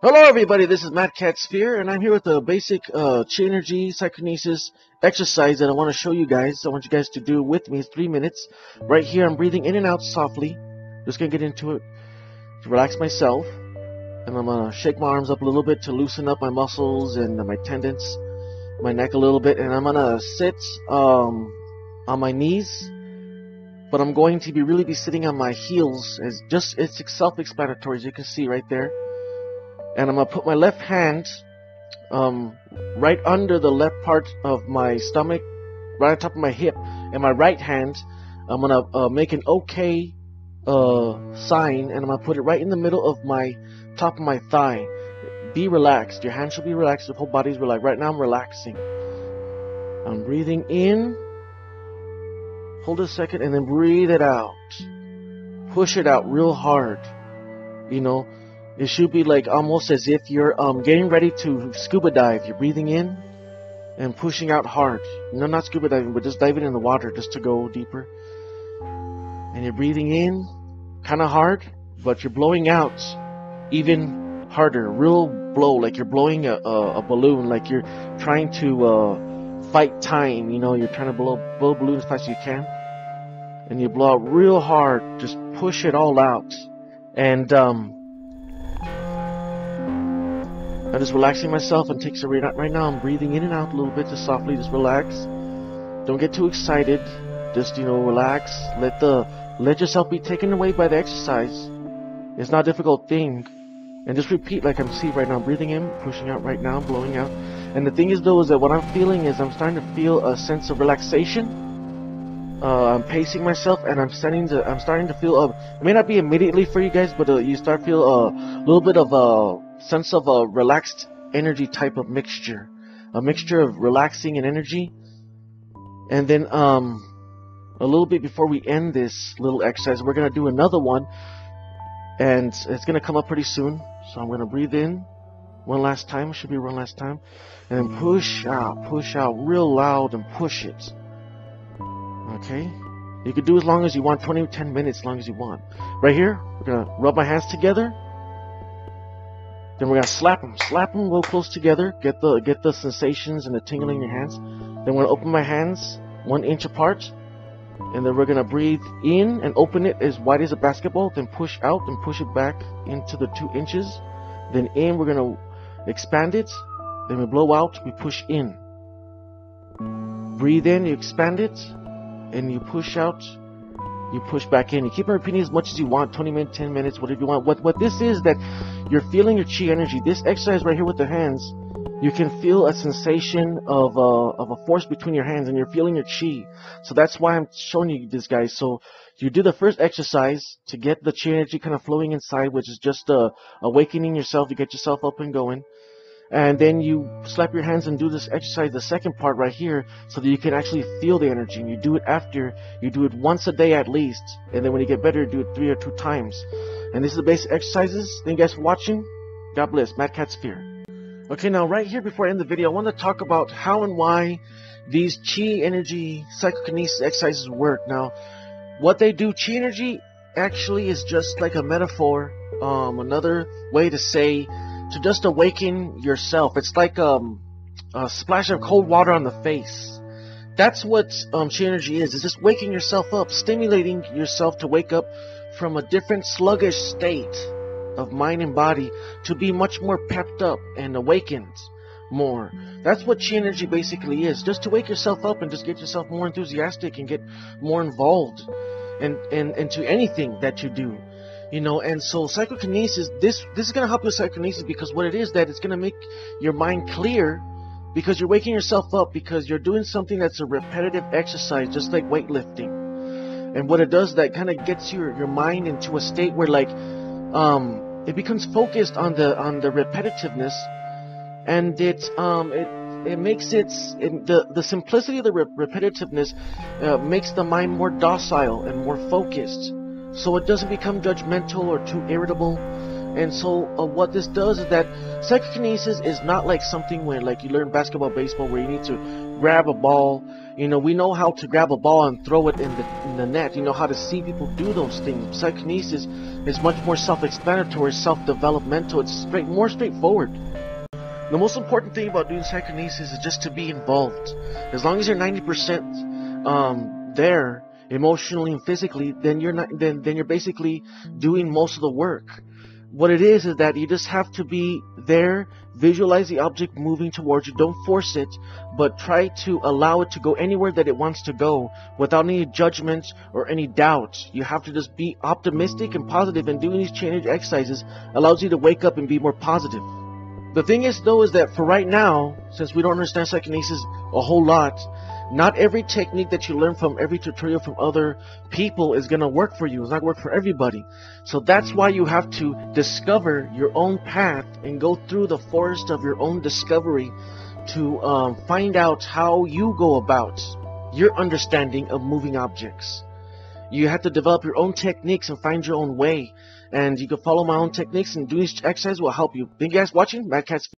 Hello everybody, this is Mad Cat Sphere, and I'm here with a basic uh, chi energy psychokinesis exercise that I want to show you guys. I want you guys to do with me. Three minutes. Right here, I'm breathing in and out softly. Just gonna get into it to relax myself, and I'm gonna shake my arms up a little bit to loosen up my muscles and my tendons, my neck a little bit, and I'm gonna sit um, on my knees. But I'm going to be really be sitting on my heels. As just it's self-explanatory, as you can see right there and I'm gonna put my left hand um, right under the left part of my stomach, right on top of my hip, and my right hand, I'm gonna uh, make an OK uh, sign, and I'm gonna put it right in the middle of my top of my thigh. Be relaxed. Your hand should be relaxed. Your whole body's relaxed. Right now, I'm relaxing. I'm breathing in. Hold a second, and then breathe it out. Push it out real hard. You know, it should be like almost as if you're um, getting ready to scuba dive. You're breathing in and pushing out hard. No, not scuba diving, but just diving in the water just to go deeper. And you're breathing in kind of hard, but you're blowing out even harder. Real blow, like you're blowing a, a, a balloon, like you're trying to uh, fight time. You know, you're trying to blow, blow balloon as fast as you can. And you blow out real hard. Just push it all out. And, um, I'm just relaxing myself and takes a right, right now. I'm breathing in and out a little bit, just softly, just relax. Don't get too excited. Just you know, relax. Let the let yourself be taken away by the exercise. It's not a difficult thing. And just repeat like I'm seeing right now. I'm breathing in, pushing out right now, blowing out. And the thing is though is that what I'm feeling is I'm starting to feel a sense of relaxation. Uh, I'm pacing myself and I'm starting to I'm starting to feel uh, it may not be immediately for you guys, but uh, you start feel a little bit of a sense of a relaxed energy type of mixture, a mixture of relaxing and energy. And then um, a little bit before we end this little exercise, we're gonna do another one, and it's gonna come up pretty soon. So I'm gonna breathe in one last time. Should be one last time, and then push out, push out real loud, and push it. Okay. You can do as long as you want, 20 10 minutes, as long as you want. Right here, we're gonna rub my hands together. Then we're gonna slap them, slap them real close together. Get the get the sensations and the tingling in your hands. Then we're gonna open my hands one inch apart, and then we're gonna breathe in and open it as wide as a basketball. Then push out and push it back into the two inches. Then in, we're gonna expand it. Then we blow out, we push in. Breathe in, you expand it, and you push out, you push back in. You keep repeating as much as you want, 20 minutes, 10 minutes, whatever you want. What what this is that you're feeling your chi energy. This exercise right here with the hands, you can feel a sensation of a, uh, of a force between your hands and you're feeling your chi. So that's why I'm showing you this guys. So you do the first exercise to get the chi energy kind of flowing inside, which is just uh, awakening yourself to get yourself up and going and then you slap your hands and do this exercise, the second part right here, so that you can actually feel the energy. And you do it after, you do it once a day at least, and then when you get better, do it three or two times. And this is the basic exercises. Thank you guys for watching. God bless. Mad Cat Sphere. Okay, now right here before I end the video, I want to talk about how and why these chi energy psychokinesis exercises work. Now, what they do, chi energy actually is just like a metaphor, um, another way to say to just awaken yourself. It's like um, a splash of cold water on the face. That's what um, chi energy is. It's just waking yourself up, stimulating yourself to wake up from a different sluggish state of mind and body to be much more pepped up and awakened more. That's what chi energy basically is. Just to wake yourself up and just get yourself more enthusiastic and get more involved and and into anything that you do. You know, and so psychokinesis, this this is gonna help you with psychokinesis because what it is that it's gonna make your mind clear because you're waking yourself up because you're doing something that's a repetitive exercise, just like weightlifting. And what it does, that kind of gets your your mind into a state where like, um, it becomes focused on the on the repetitiveness, and it um it it makes its it the the simplicity of the re- repetitiveness uh, makes the mind more docile and more focused so it doesn't become judgmental or too irritable. And so uh, what this does is that psychokinesis is not like something where like you learn basketball, baseball, where you need to grab a ball. You know, we know how to grab a ball and throw it in the in the net. You know how to see people do those things. Psychokinesis is much more self-explanatory, self-developmental. It's straight, more straightforward. The most important thing about doing psychokinesis is just to be involved. As long as you're 90% um, there, emotionally and physically, then you're not. Then then you're basically doing most of the work what it is is that you just have to be there, visualize the object moving towards you. Don't force it, but try to allow it to go anywhere that it wants to go without any judgment or any doubt. You have to just be optimistic and positive, and doing these change exercises allows you to wake up and be more positive. The thing is, though, is that for right now, since we don't understand psychokinesis a whole lot, not every technique that you learn from every tutorial from other people is going to work for you. It's not work for everybody. So that's why you have to discover your own path and go through the forest of your own discovery to um, find out how you go about your understanding of moving objects. You have to develop your own techniques and find your own way. And you can follow my own techniques and doing exercise will help you. Thank you guys for watching. Mad Catz